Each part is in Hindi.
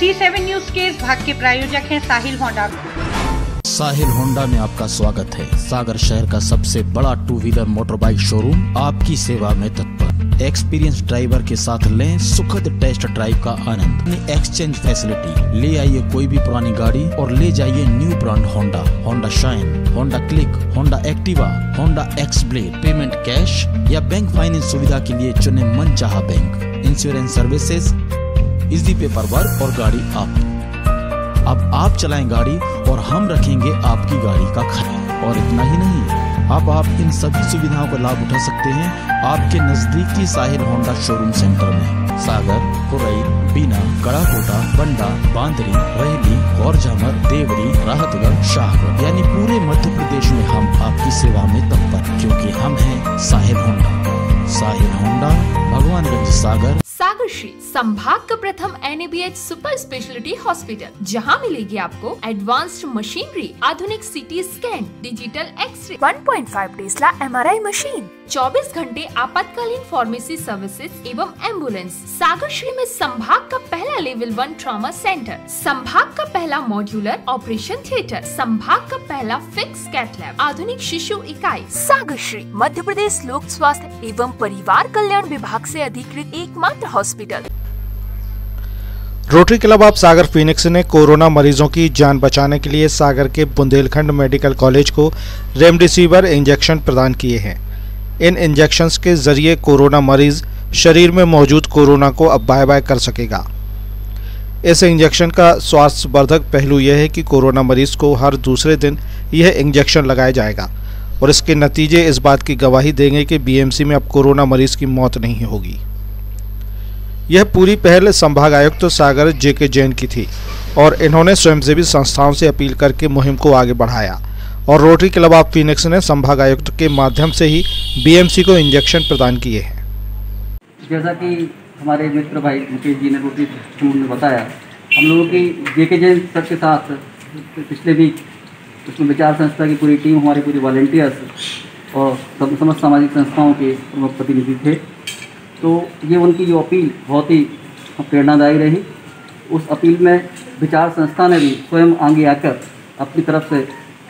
सी सेवन न्यूज़ के इस भाग के प्रायोजक हैं साहिल होंडा। साहिल होंडा में आपका स्वागत है। सागर शहर का सबसे बड़ा टू व्हीलर मोटरबाइक शोरूम आपकी सेवा में तत्पर। एक्सपीरियंस ड्राइवर के साथ लें सुखद टेस्ट ड्राइव का आनंद। एक्सचेंज फैसिलिटी ले आइए कोई भी पुरानी गाड़ी और ले जाइए new brand Honda Honda Shine Honda Click Honda Activa Honda X Blade payment cash या बैंक फाइनेंस सुविधा के लिए चुने मन bank insurance services easy paper work और गाड़ी आप। अब आप चलाएँ गाड़ी और हम रखेंगे आपकी गाड़ी का ख्याल और इतना ही नहीं, अब आप इन सभी सुविधाओं का लाभ उठा सकते हैं आपके नजदीकी साहिल होंडा शोरूम सेंटर में। सागर कुरई बीना, कड़ाकोटा, बंडा, बांदरी, रहेली, गौरझामर, देवरी, राहतगढ़, शाहगढ़, यानी पूरे मध्य प्रदेश में हम आपकी सेवा में तत्पर क्योंकि हम हैं साहिल होंडा। साहिल होंडा भगवानगंज सागर। श्री संभाग का प्रथम एनएबीएच सुपर स्पेशलिटी हॉस्पिटल, जहाँ मिलेगी आपको एडवांस्ड मशीनरी आधुनिक CT scan digital X ray 1.5 Tesla MRI machine 24 घंटे आपातकालीन फार्मेसी सर्विसेज़ एवं एंबुलेंस सागर श्री में संभाग का पहला लेवल वन ट्रॉमा सेंटर संभाग का पहला मॉड्यूलर ऑपरेशन थिएटर संभाग का पहला फिक्स कैटलैब आधुनिक शिशु इकाई। सागर श्री मध्य प्रदेश लोक स्वास्थ्य एवं परिवार कल्याण विभाग ऐसी अधिकृत एकमात्र hospital Rotary Club of Sagar Phoenix ने कोरोना मरीजों की जान बचाने के लिए सागर के बुंदेलखंड मेडिकल कॉलेज को रेमडेसिविर इंजेक्शन प्रदान किए हैं। इन इंजेक्शंस के ज़रिए कोरोना मरीज़ शरीर में मौजूद कोरोना को अब बाय बाय कर सकेगा। इस इंजेक्शन का स्वास्थ्यवर्धक पहलू यह है कि कोरोना मरीज़ को हर दूसरे दिन यह इंजेक्शन लगाया जाएगा और इसके नतीजे इस बात की गवाही देंगे कि बीएमसी में अब कोरोना मरीज़ की मौत नहीं होगी। यह पूरी पहल संभाग आयुक्त तो सागर जे के जैन की थी और इन्होंने स्वयंसेवी संस्थाओं से अपील करके मुहिम को आगे बढ़ाया। और रोटरी क्लब ऑफ़ फिनिक्स ने संभाग आयुक्त के माध्यम से ही बीएमसी को इंजेक्शन प्रदान किए हैं। जैसा कि हमारे मित्र भाई मुकेश जी ने रोटरी ने बताया, हम लोगों की जे के जैन सर के साथ पिछले वीक उसमें विचार संस्था की पूरी टीम हमारे पूरे वॉल्टियर्स और समस्त सामाजिक संस्थाओं के प्रमुख प्रतिनिधि थे। तो ये उनकी जो अपील बहुत ही प्रेरणादायी रही। उस अपील में विचार संस्था ने भी स्वयं आगे आकर अपनी तरफ़ से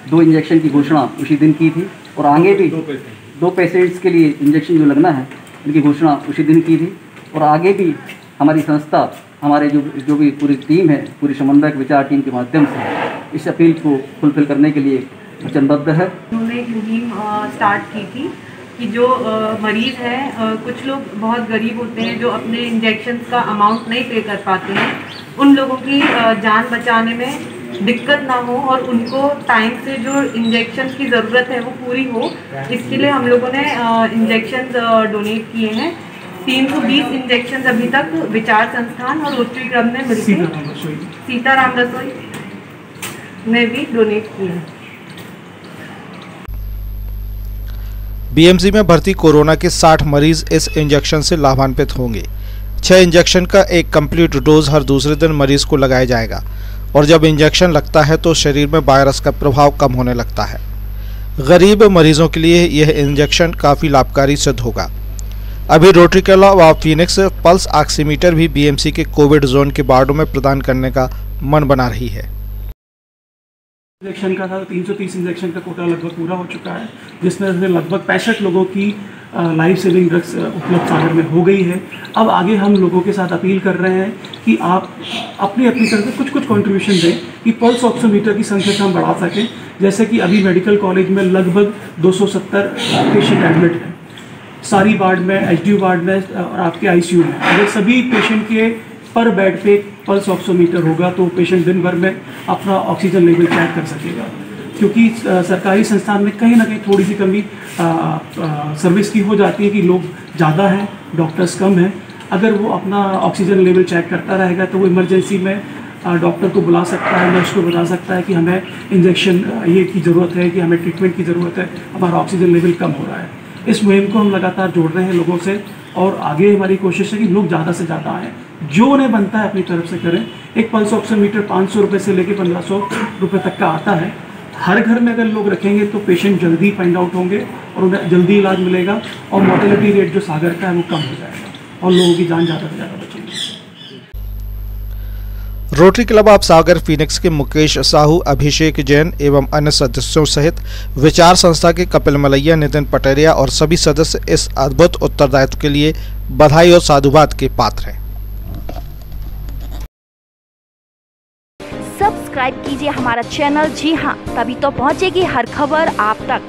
दो इंजेक्शन की घोषणा उसी दिन की थी और आगे भी दो पेशेंट्स के लिए इंजेक्शन जो लगना है उनकी घोषणा उसी दिन की थी और आगे भी हमारी संस्था हमारे जो जो भी पूरी टीम है पूरी समन्वयक विचार टीम के माध्यम से इस अपील को फुलफिल करने के लिए वचनबद्ध है। उन्होंने एक मुहिम स्टार्ट की थी कि जो मरीज़ हैं कुछ लोग बहुत गरीब होते हैं जो अपने इंजेक्शन का अमाउंट नहीं पे कर पाते हैं। उन लोगों की जान बचाने में दिक्कत ना हो और उनको टाइम से जो इंजेक्शन की ज़रूरत है वो पूरी हो इसके लिए हम लोगों ने इंजेक्शन डोनेट किए हैं। 320 इंजेक्शन अभी तक विचार संस्थान और रोटरी क्लब ने मिलकर सीताराम रसोई। ने भी डोनेट किए हैं। बीएमसी में भर्ती कोरोना के 60 मरीज़ इस इंजेक्शन से लाभान्वित होंगे। छह इंजेक्शन का एक कंप्लीट डोज हर दूसरे दिन मरीज़ को लगाया जाएगा। और जब इंजेक्शन लगता है तो शरीर में वायरस का प्रभाव कम होने लगता है। गरीब मरीजों के लिए यह इंजेक्शन काफ़ी लाभकारी सिद्ध होगा। अभी Rotary Club of Phoenix pulse oximeter भी बीएमसी के कोविड जोन के वार्डों में प्रदान करने का मन बना रही है। इंजेक्शन का था, तीन सौ तीस इंजेक्शन का कोटा लगभग पूरा हो चुका है, जिसमें लगभग पैंसठ लोगों की लाइफ सेविंग ड्रग्स उपलब्ध सागर में हो गई है। अब आगे हम लोगों के साथ अपील कर रहे हैं कि आप अपनी अपनी तरफ़ से कुछ कुछ कंट्रीब्यूशन दें कि पल्स ऑक्सीमीटर की संख्या से हम बढ़ा सकें। जैसे कि अभी मेडिकल कॉलेज में लगभग 270 पेशेंट एडमिट हैं। सारी वार्ड में एच डी वार्ड में और आपके आईसीयू में। अगर सभी पेशेंट के पर बेड पे पल्स ऑक्सीमीटर होगा तो पेशेंट दिन भर में अपना ऑक्सीजन लेवल चेक कर सकेगा। क्योंकि सरकारी संस्थान में कहीं ना कहीं थोड़ी सी कमी सर्विस की हो जाती है कि लोग ज़्यादा हैं डॉक्टर्स कम हैं। अगर वो अपना ऑक्सीजन लेवल चेक करता रहेगा तो वो इमरजेंसी में डॉक्टर को बुला सकता है नर्स को बता सकता है कि हमें इंजेक्शन ये की ज़रूरत है, कि हमें ट्रीटमेंट की ज़रूरत है, हमारा ऑक्सीजन लेवल कम हो रहा है। इस मुहिम को हम लगातार जोड़ रहे हैं लोगों से और आगे हमारी कोशिश है कि लोग ज़्यादा से ज़्यादा आएँ। जो उन्हें बनता है अपनी तरफ़ से करें। एक पल्स ऑक्सीमीटर पाँच सौ रुपये से लेकर पंद्रह सौ रुपये तक का आता है। हर घर में अगर लोग रखेंगे तो पेशेंट जल्दी फाइंड आउट होंगे और उन्हें जल्दी इलाज मिलेगा और मोर्टेलिटी रेट जो सागर का है वो कम हो जाएगा और लोगों की जान ज़्यादा से ज़्यादा बचेगी। Rotary Club of Sagar Phoenix के मुकेश साहू, अभिषेक जैन एवं अन्य सदस्यों सहित विचार संस्था के कपिल मलैया, नितिन पटेरिया और सभी सदस्य इस अद्भुत उत्तरदायित्व के लिए बधाई और साधुवाद के पात्र हैं। सब्सक्राइब कीजिए हमारा चैनल जी हाँ तभी तो पहुँचेगी हर खबर आप तक।